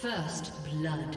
First blood.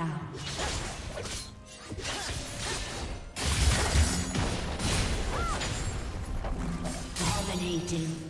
Down. Dominating.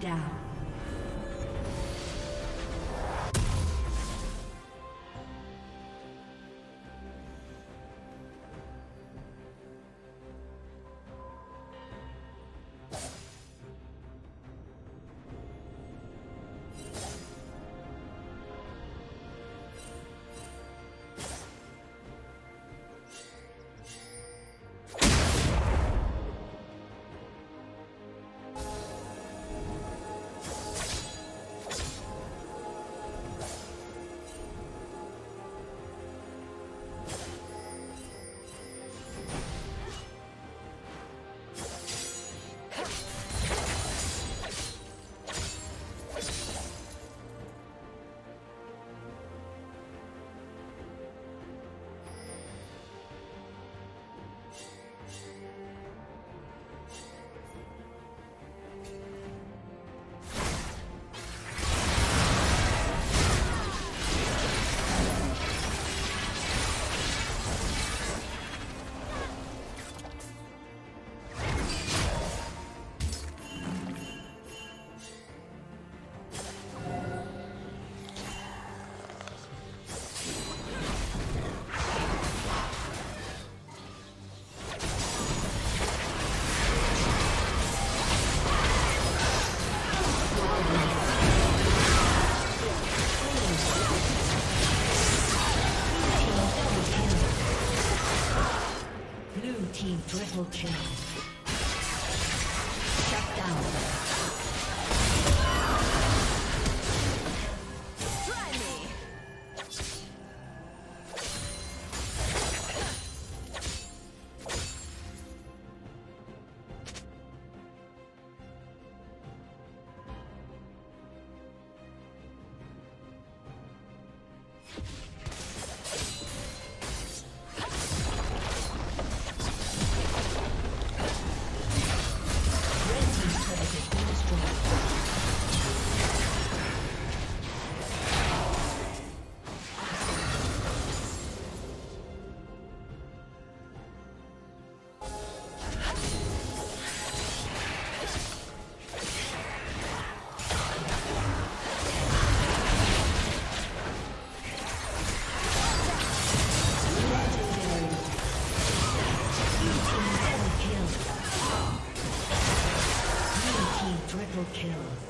down. you Triple kill.